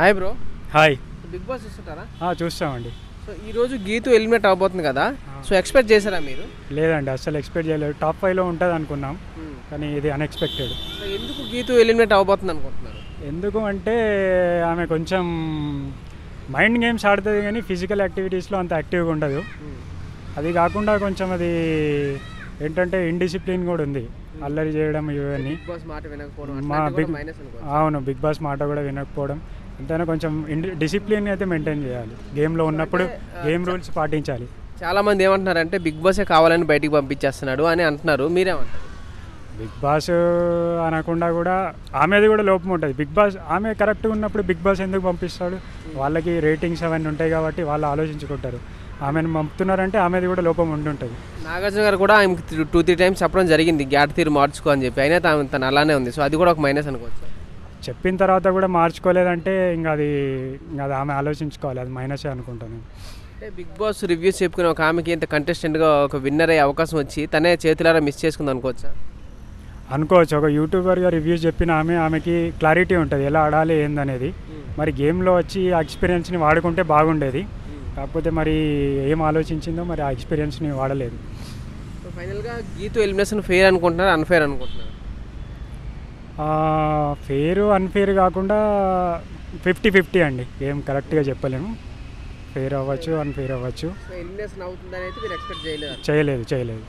Hi bro. Hi. Bigg Boss చూస్తుంటారా? చూస్తామండి. So ఈ రోజు గీతు ఎలిమినేట్ అవబోతుంది కదా. సో ఎక్స్పెక్ట్ చేశారా మీరు? లేదండి అస్సలు ఎక్స్పెక్ట్ చేయలేదు. టాప్ ఫైవ్లో ఉంటుంది అనుకున్నాం కానీ ఇది అన్ఎక్స్పెక్టెడ్ సో ఎందుకు గీతు ఎలిమినేట్ అవబోతుంది అనుకుంటున్నారు? ఎందుకు అంటే ఆమె కొంచెం మైండ్ గేమ్స్ ఆడుతుంది కానీ ఫిజికల్ యాక్టివిటీస్లో అంత యాక్టివ్గా ఉండదు. అది కాకుండా కొంచెం అది ఏంటంటే ఇండిసిప్లిన్ కూడా ఉంది. అల్లరి చేయడం ఇవన్నీ. అవును బిగ్ బాస్ మాట కూడా వినకపోవడం. ఎంతైనా కొంచెం డిసిప్లిన్ అయితే మెయింటైన్ చేయాలి. గేమ్లో ఉన్నప్పుడు గేమ్ రూల్స్ పాటించాలి. చాలా మంది ఏమంటున్నారంటే బిగ్ బాసే కావాలని బయటికి పంపించేస్తున్నాడు అని అంటున్నారు. మీరేమంటారు? బిగ్ బాస్ అనకుండా కూడా ఆమెది కూడా లోపం ఉంటుంది. బిగ్ బాస్ ఆమె కరెక్ట్గా ఉన్నప్పుడు బిగ్ బాస్ ఎందుకు పంపిస్తాడు? వాళ్ళకి రేటింగ్స్ అవన్నీ ఉంటాయి కాబట్టి వాళ్ళు ఆలోచించుకుంటారు. ఆమెను పంపుతున్నారంటే ఆమెది కూడా లోపం ఉండుంటుంది నాగార్జున గారు కూడా ఆయనకి టూ త్రీ టైమ్స్ చెప్పడం జరిగింది. గ్యాట్ తీరు మార్చుకో అని చెప్పి. అయినా తను అలానే ఉంది. సో అది కూడా ఒక మైనస్ అనుకోవచ్చు. చెప్పిన తర్వాత కూడా మార్చుకోలేదంటే ఇంకా అది ఇంకా అది ఆమె ఆలోచించుకోవాలి అది మైనసే అనుకుంటాను. అంటే బిగ్ బాస్ రివ్యూస్ చెప్పుకునే ఒక ఆమెకి ఇంత కంటెస్టెంట్గా ఒక విన్నర్ అయ్యే అవకాశం వచ్చి తనే చేతులారా మిస్ చేసుకుంది అనుకోవచ్చా? అనుకోవచ్చు. ఒక యూట్యూబర్గా రివ్యూస్ చెప్పిన ఆమె ఆమెకి క్లారిటీ ఉంటుంది ఎలా ఆడాలి ఏందనేది. మరి గేమ్లో వచ్చి ఆ ఎక్స్పీరియన్స్ని వాడుకుంటే బాగుండేది. కాకపోతే మరి ఏం ఆలోచించిందో మరి ఆ ఎక్స్పీరియన్స్ని వాడలేదు. ఫైనల్గా గీతు ఎలిమినేషన్ ఫెయిర్ అనుకుంటున్నారు అన్ఫేర్ అనుకుంటున్నారు? ఫేర్ అన్ఫేర్ కాకుండా ఫిఫ్టీ ఫిఫ్టీ అండి. ఏం కరెక్ట్గా చెప్పలేము. ఫేర్ అవ్వచ్చు అన్ఫేర్ అవ్వచ్చు. చేయలేదు చేయలేదు.